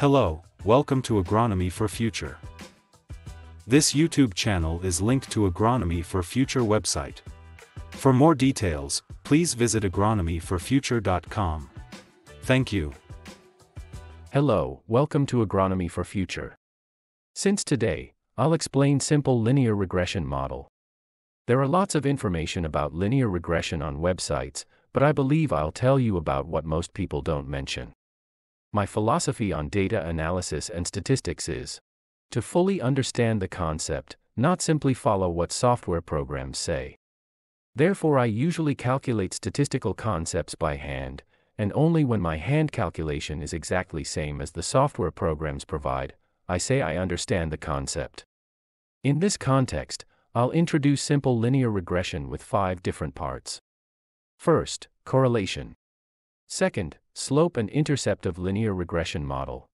Hello, welcome to Agronomy for Future. This YouTube channel is linked to Agronomy for Future website. For more details, please visit agronomyforfuture.com. Thank you. Hello, welcome to Agronomy for Future. Since today, I'll explain simple linear regression model. There are lots of information about linear regression on websites, but I believe I'll tell you about what most people don't mention. My philosophy on data analysis and statistics is to fully understand the concept, not simply follow what software programs say. Therefore, I usually calculate statistical concepts by hand, and only when my hand calculation is exactly same as the software programs provide, I say I understand the concept. In this context, I'll introduce simple linear regression with five different parts. First, correlation. Second, slope and intercept of linear regression model.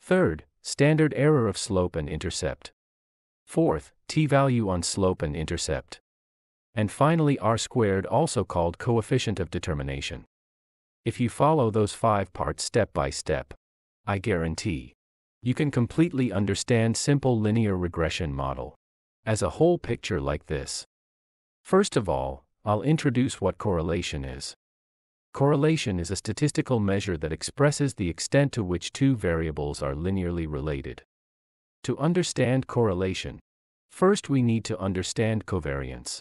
Third, standard error of slope and intercept. Fourth, t-value on slope and intercept. And finally r squared also called coefficient of determination. If you follow those five parts step by step, I guarantee you can completely understand simple linear regression model as a whole picture like this. First of all, I'll introduce what correlation is. Correlation is a statistical measure that expresses the extent to which two variables are linearly related. To understand correlation, first we need to understand covariance.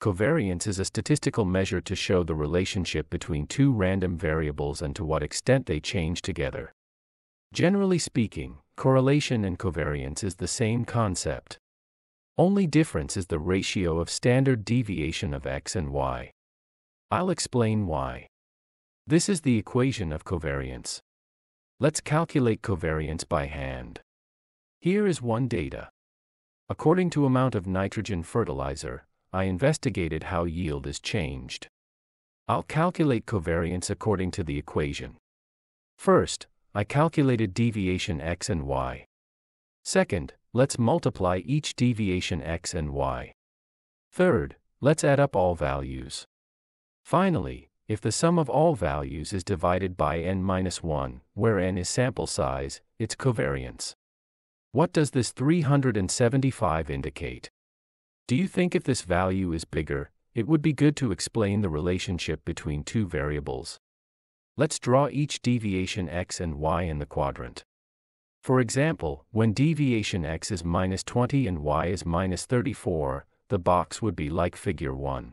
Covariance is a statistical measure to show the relationship between two random variables and to what extent they change together. Generally speaking, correlation and covariance is the same concept. Only difference is the ratio of standard deviation of x and y. I'll explain why. This is the equation of covariance. Let's calculate covariance by hand. Here is one data. According to amount of nitrogen fertilizer, I investigated how yield is changed. I'll calculate covariance according to the equation. First, I calculated deviation x and y. Second, let's multiply each deviation x and y. Third, let's add up all values. Finally, if the sum of all values is divided by n minus 1, where n is sample size, it's covariance. What does this 375 indicate? Do you think if this value is bigger, it would be good to explain the relationship between two variables? Let's draw each deviation x and y in the quadrant. For example, when deviation x is minus 20 and y is minus 34, the box would be like figure 1.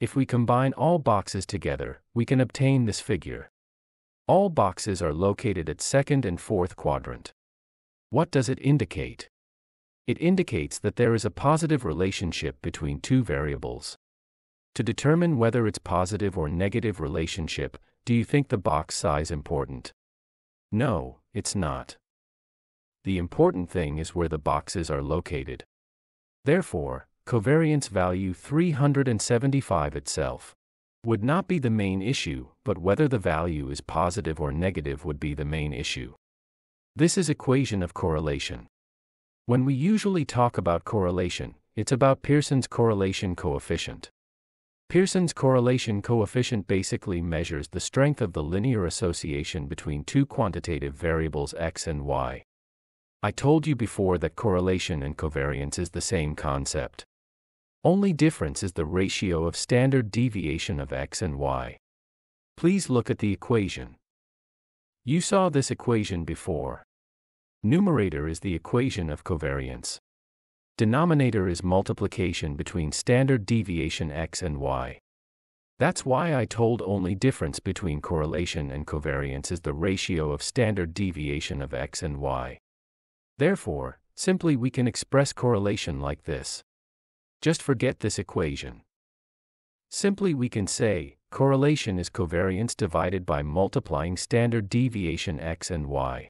If we combine all boxes together, we can obtain this figure. All boxes are located at second and fourth quadrant. What does it indicate? It indicates that there is a positive relationship between two variables. To determine whether it's positive or negative relationship, do you think the box size important? No, it's not. The important thing is where the boxes are located. Therefore, covariance value 375 itself would not be the main issue, but whether the value is positive or negative would be the main issue. This is equation of correlation. When we usually talk about correlation, it's about Pearson's correlation coefficient. Pearson's correlation coefficient basically measures the strength of the linear association between two quantitative variables x and y. I told you before that correlation and covariance is the same concept. Only difference is the ratio of standard deviation of x and y. Please look at the equation. You saw this equation before. Numerator is the equation of covariance. Denominator is multiplication between standard deviation x and y. That's why I told only difference between correlation and covariance is the ratio of standard deviation of x and y. Therefore, simply we can express correlation like this. Just forget this equation. Simply we can say, correlation is covariance divided by multiplying standard deviation x and y.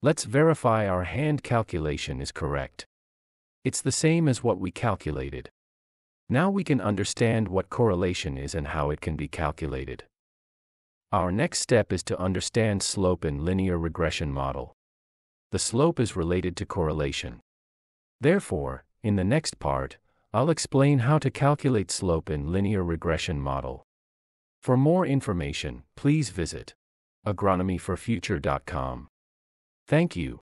Let's verify our hand calculation is correct. It's the same as what we calculated. Now we can understand what correlation is and how it can be calculated. Our next step is to understand slope in linear regression model. The slope is related to correlation. Therefore, in the next part, I'll explain how to calculate slope in linear regression model. For more information, please visit agronomyforfuture.com. Thank you.